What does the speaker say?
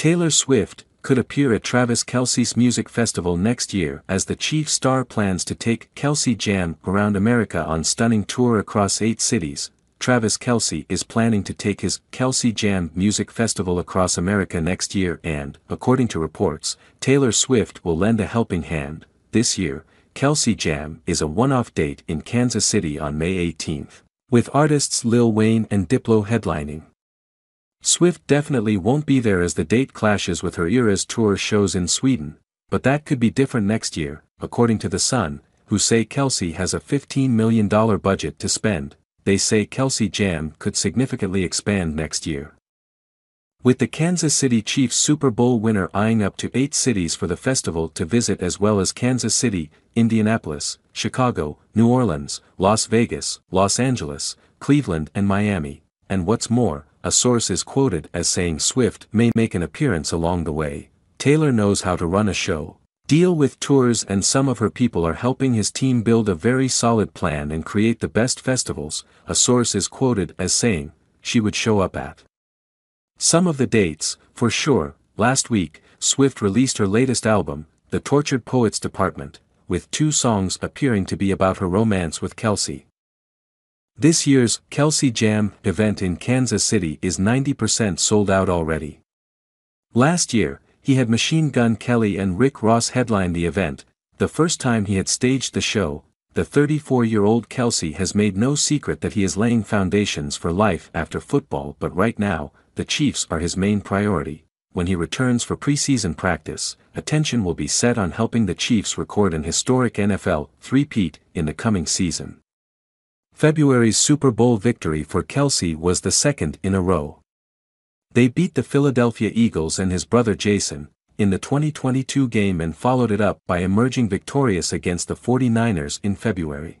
Taylor Swift, could appear at Travis Kelce's music festival next year as the chief star plans to take Kelce Jam around America on stunning tour across eight cities. Travis Kelce is planning to take his Kelce Jam Music Festival across America next year and, according to reports, Taylor Swift will lend a helping hand. This year, Kelce Jam is a one-off date in Kansas City on May 18th, with artists Lil Wayne and Diplo headlining. Swift definitely won't be there as the date clashes with her Eras tour shows in Sweden, but that could be different next year, according to The Sun, who say Kelce has a $15 million budget to spend, they say Kelce Jam could significantly expand next year. With the Kansas City Chiefs Super Bowl winner eyeing up to eight cities for the festival to visit as well as Kansas City, Indianapolis, Chicago, New Orleans, Las Vegas, Los Angeles, Cleveland and Miami, and what's more, a source is quoted as saying Swift may make an appearance along the way. Taylor knows how to run a show, deal with tours and some of her people are helping his team build a very solid plan and create the best festivals, a source is quoted as saying, she would show up at. Some of the dates, for sure, last week, Swift released her latest album, The Tortured Poets Department, with two songs appearing to be about her romance with Kelce. This year's Kelce Jam event in Kansas City is 90% sold out already. Last year, he had Machine Gun Kelly and Rick Ross headline the event, the first time he had staged the show, the 34-year-old Kelce has made no secret that he is laying foundations for life after football but right now, the Chiefs are his main priority. When he returns for preseason practice, attention will be set on helping the Chiefs record an historic NFL three-peat in the coming season. February's Super Bowl victory for Kelce was the second in a row. They beat the Philadelphia Eagles and his brother Jason, in the 2022 game and followed it up by emerging victorious against the 49ers in February.